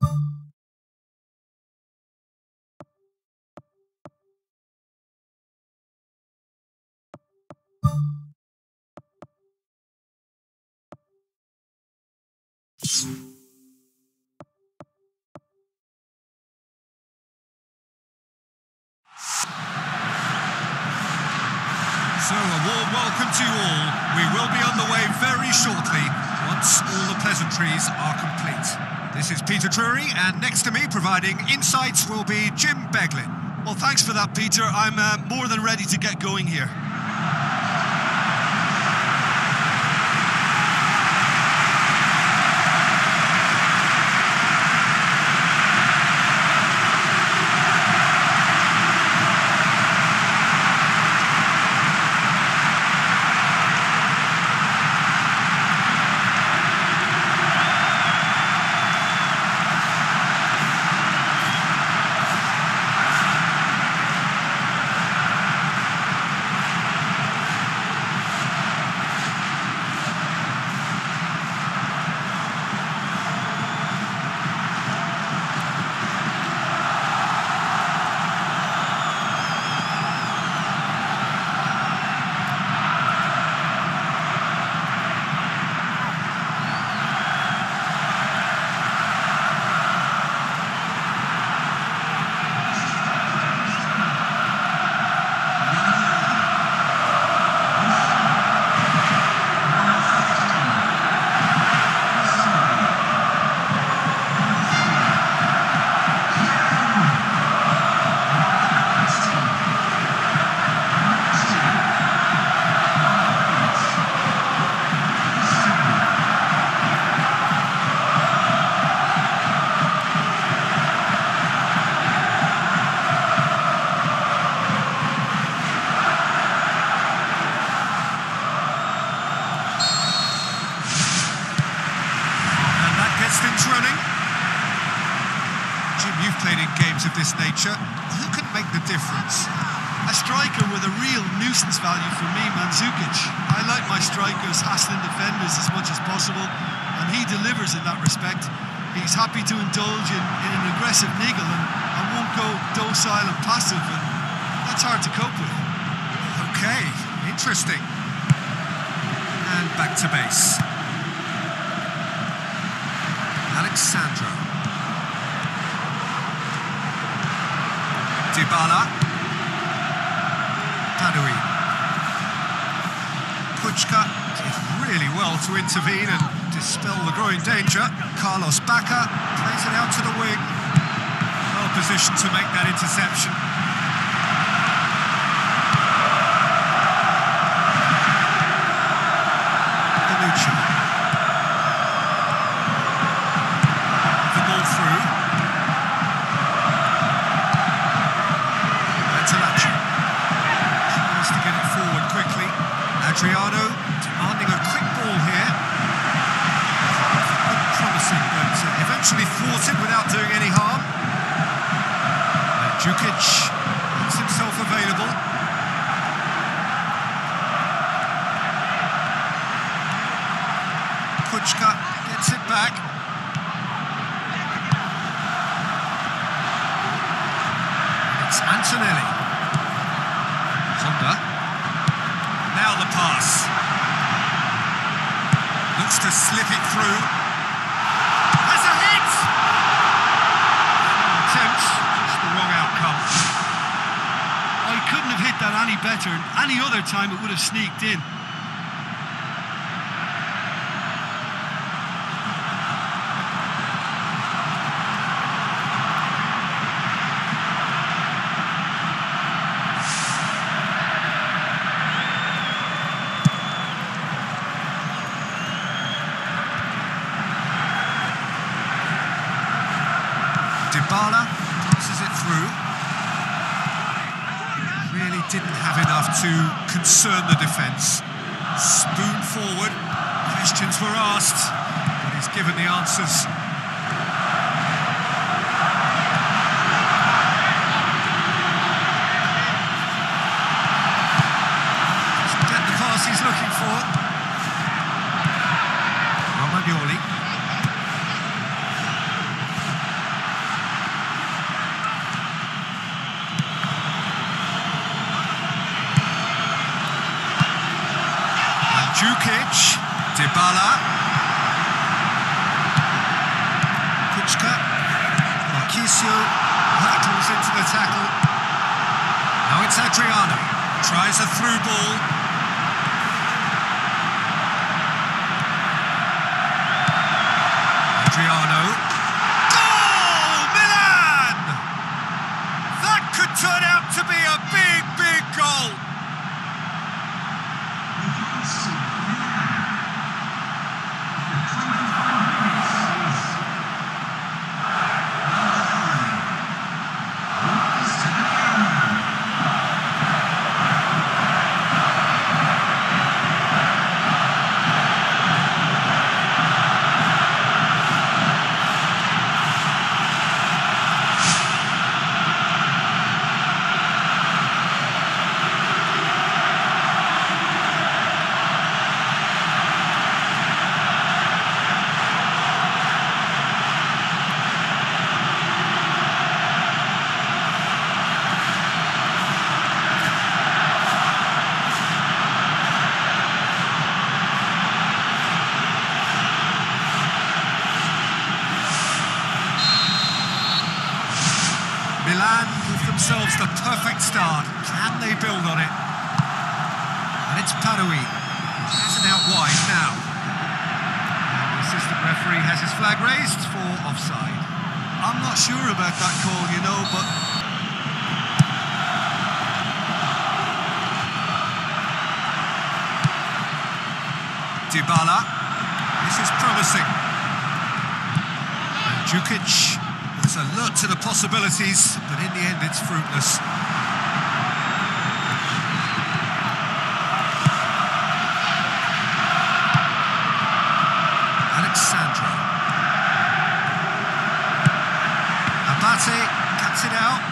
So, a warm welcome to you all. We will be on the way very shortly once all the pleasantries are complete. This is Peter Drury, and next to me, providing insights, will be Jim Beglin. Well, thanks for that, Peter. I'm uh, more than ready to get going here. And that gets things running. Jim, you've played in games of this nature. Who can make the difference? A striker with a real nuisance value for me, Mandzukic. I like my strikers hassling defenders as much as possible, and he delivers in that respect. He's happy to indulge in, in an aggressive niggle and, and won't go docile and passive, and that's hard to cope with. Okay, interesting. And back to base. Alex Sandro. Dybala. Padoin. Kucka did really well to intervene and dispel the growing danger. Carlos Bacca plays it out to the wing. Well positioned to make that interception. Antonelli. Honda. Now the pass. Looks to slip it through. Has a hit! Attempt, just the wrong outcome. I couldn't have hit that any better. Any other time it would have sneaked in. Dybala passes it through. Really didn't have enough to concern the defence. Spoon forward. Questions were asked, but he's given the answers. Doesn't get the pass he's looking for. Romagnoli. Mandzukic, Dybala, Kucka, Marchisio hurdles ah, into the tackle. Now it's Adriano, tries a through ball. Adriano. Goal! Milan! That could turn out to be a big, big goal. Milan give themselves the perfect start. Build on it? And it's Padoin. Has it out wide now. And the assistant referee has his flag raised for offside. I'm not sure about that call, you know, but Dybala. This is promising. And There's a alert to the possibilities, but in the end it's fruitless. Alex Sandro. Abate cuts it out.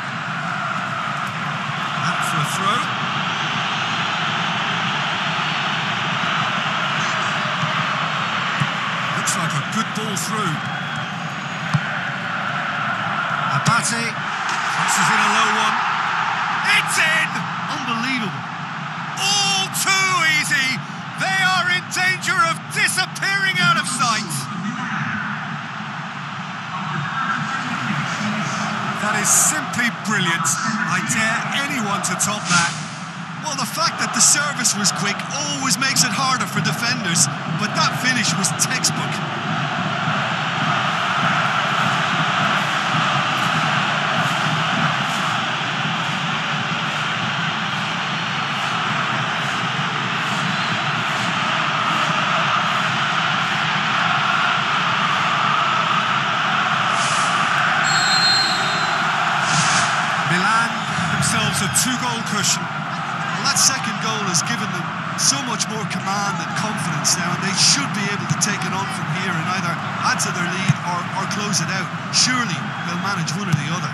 Out for a throw. Looks like a good ball through. Abate crosses in a low one. It's in! unbelievable. All too easy. They are in danger of disappearing out of sight. That is simply brilliant. I dare anyone to top that. Well, the fact that the service was quick always makes it harder for defenders, but that finish was textbook. Milan themselves a two-goal cushion. Well, that second goal has given them so much more command and confidence now, and they should be able to take it on from here and either add to their lead or, or close it out. Surely they'll manage one or the other.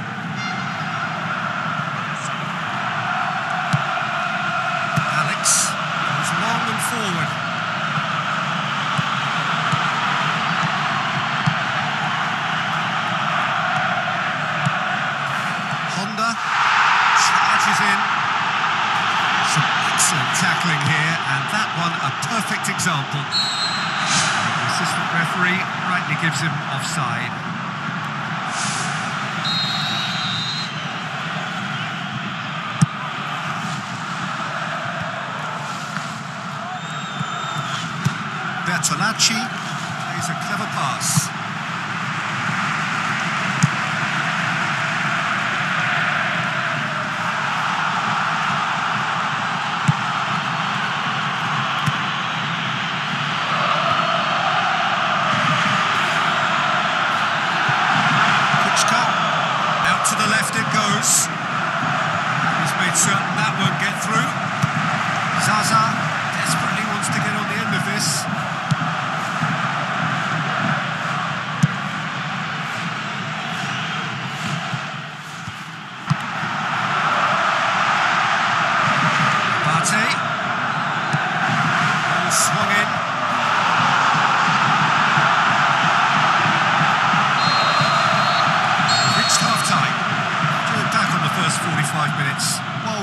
Alex goes long and forward. Honda charges in. Some excellent tackling here, and that one a perfect example. The assistant referee rightly gives him offside. Bertolacci plays a clever pass. Kucka, out to the left it goes. He's made certain that won't get through. Zaza desperately wants to get on the end of this.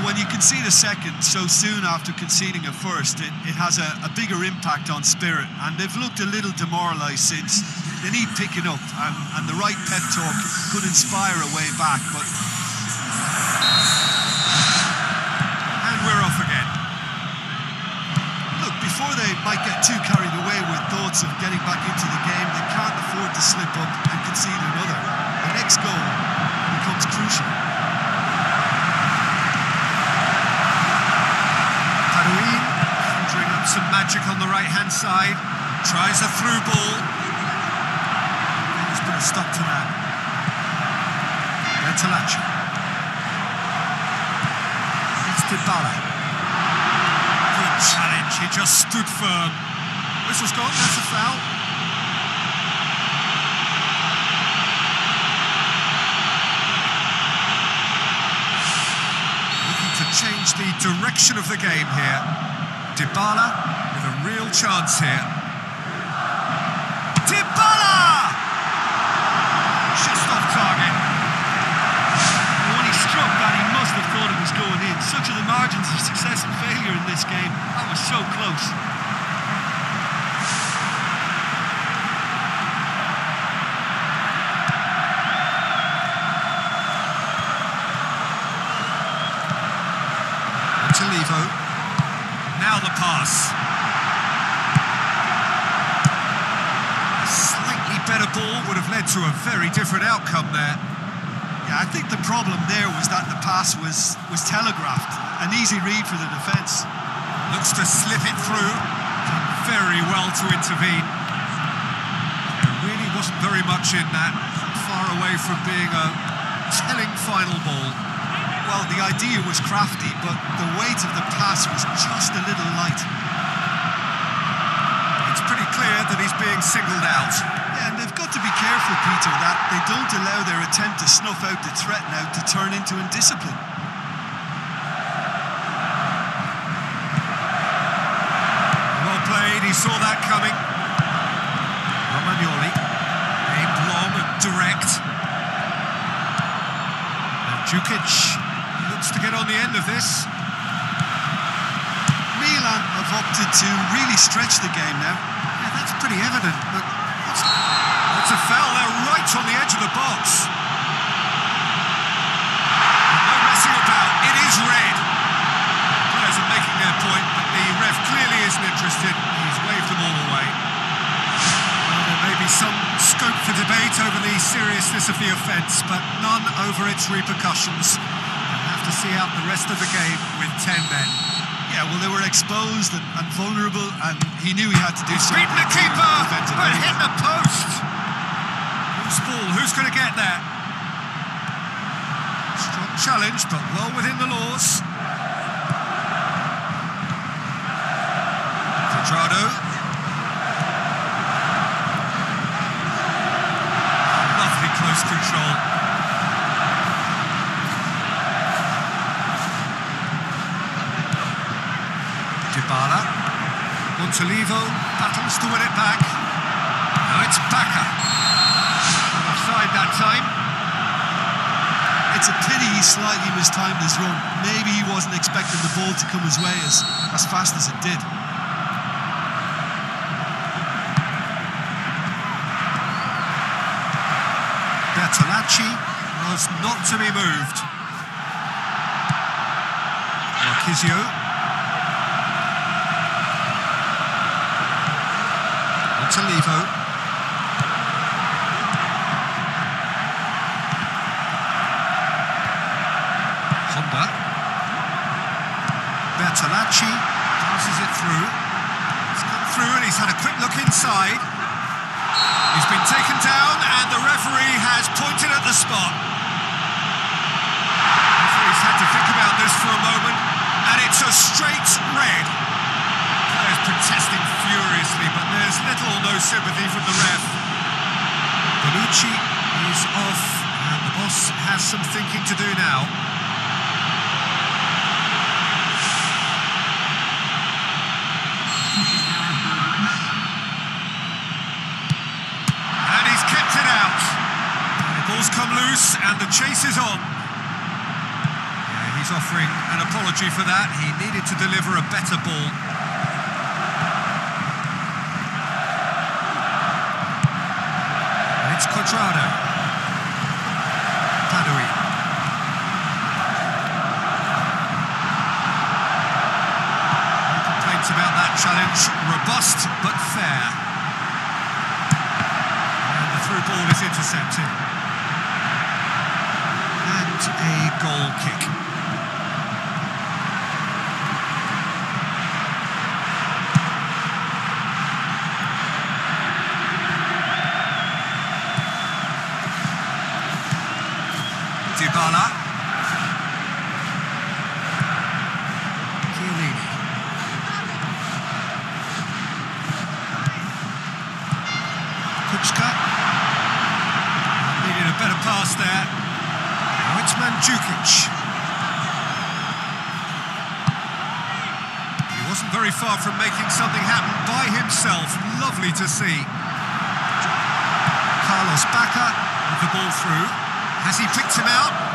when you concede a second so soon after conceding a first, it, it has a, a bigger impact on spirit. And they've looked a little demoralised since. They need picking up, and, and the right pep talk could inspire a way back. But And we're off again. look, before they might get too carried away with thoughts of getting back into the game, they can't afford to slip up and concede another. The next goal becomes crucial. Padoin conjuring up some magic on the right hand side. Tries a through ball. He's put a stop to that. Bertolacci. It's Dybala. Good challenge. He just stood firm. Whistle's gone. That's a foul. Looking to change the direction of the game here. Dybala real chance here. Dybala! Just off target. When he struck that, he must have thought it was going in. Such are the margins of success and failure in this game. That was so close. Montolivo. Now the pass. A slightly better ball would have led to a very different outcome there. Yeah, I think the problem there was that the pass was was telegraphed. An easy read for the defence. Looks to slip it through. Done very well to intervene. There really wasn't very much in that. Far away from being a telling final ball. Well, the idea was crafty, but the weight of the pass was just a little light. It's pretty clear that he's being singled out. Yeah, and they've got to be careful, Peter, that they don't allow their attempt to snuff out the threat now to turn into indiscipline. Well played, he saw that coming. Romagnoli, aimed long and direct. Now Djukic looks to get on the end of this. Milan have opted to really stretch the game now. Yeah, that's pretty evident, but edge of the box? No messing about, it is red. Players are making their point, but the ref clearly isn't interested. He's waved them all away. Well, there may be some scope for debate over the seriousness of the offence, but none over its repercussions. They'll have to see out the rest of the game with 10 men. Yeah, well, they were exposed and, and vulnerable, and he knew he had to do He's something. beaten the keeper, but hit the post. Loose ball, who's going to get there? Strong challenge, but well within the laws. Cuadrado. Lovely close control. Dybala. Montolivo battles to win it back. Now it's Bacca. Offside that time. It's a pity he slightly mistimed his run. Maybe he wasn't expecting the ball to come his way as, as fast as it did. Bertolacci was not to be moved. Marchisio. Montolivo. Bertolacci passes it through. It's come through and he's had a quick look inside. He's been taken down and the referee has pointed at the spot. The Referee's had to think about this for a moment and it's a straight red. Players protesting furiously, but there's little or no sympathy from the ref. Bonucci is off and the boss has some thinking to do now. And he's kept it out. The ball's come loose and the chase is on. Yeah, He's offering an apology for that. He needed to deliver a better ball. And it's Cuadrado. Padoin. No complaints about that challenge. Robust but fair. And the through ball is intercepted. A goal kick. Dybala. Chiellini. Kucka. Needed a better pass there. Now it's Mandzukic. He wasn't very far from making something happen by himself. Lovely to see. Carlos Bacca with the ball through. Has he picked him out?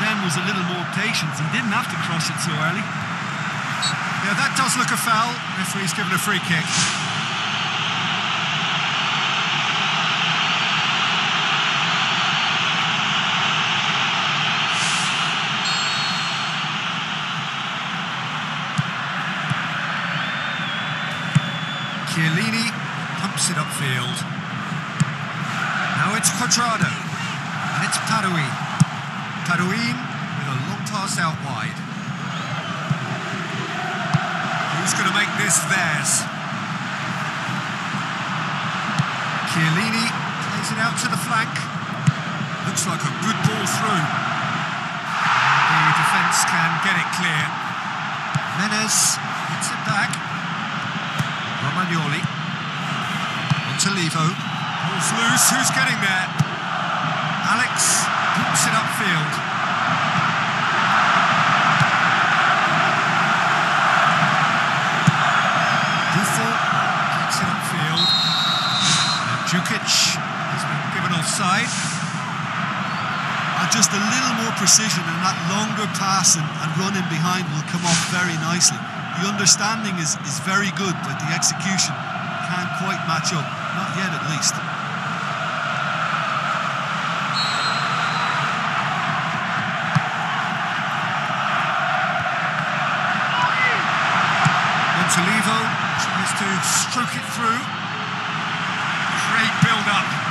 Then was a little more patience. He didn't have to cross it so early. Yeah, that does look a foul. Referee's given a free kick. Chiellini pumps it upfield. Now it's Cuadrado. And it's Padoin. Padoin with a long pass out wide. To this theirs? Chiellini plays it out to the flank. Looks like a good ball through. The defence can get it clear. Menez hits it back. Romagnoli. Onto Levo. Ball's loose. Who's getting there? Alex boots it upfield. Buffon kicks it upfield. And Djukic has been And just a little more precision and that longer pass and, and running behind will come off very nicely. The understanding is, is very good, but the execution can't quite match up. Not yet, at least. Montolivo tries to stroke it through. Great build-up.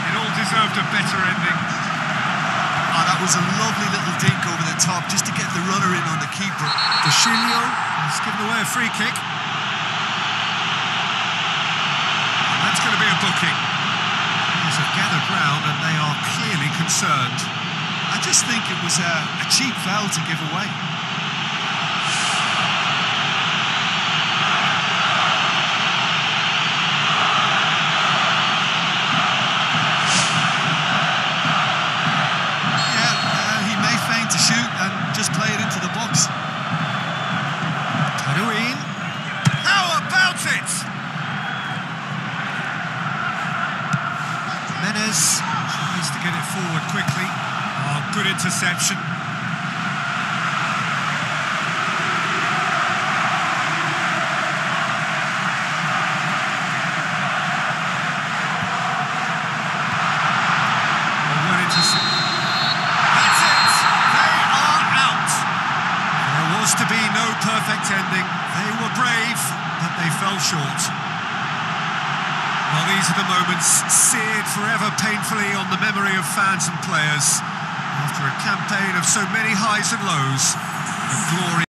Deserved a better ending. Ah, that was a lovely little dink over the top just to get the runner in on the keeper. De Sciglio has given away a free kick. And that's going to be a booking. Players have gathered round and they are clearly concerned. I just think it was a, a cheap foul to give away. Yeah, uh, he may feign to shoot and just play it into the box. Padoin. How about it? Menez tries to get it forward quickly. Oh, good interception. Oh, good interception. That's it! They are out! There was to be no perfect ending. They were brave, but they fell short. Well, these are the moments painfully on the memory of fans and players. After a campaign of so many highs and lows, the glory.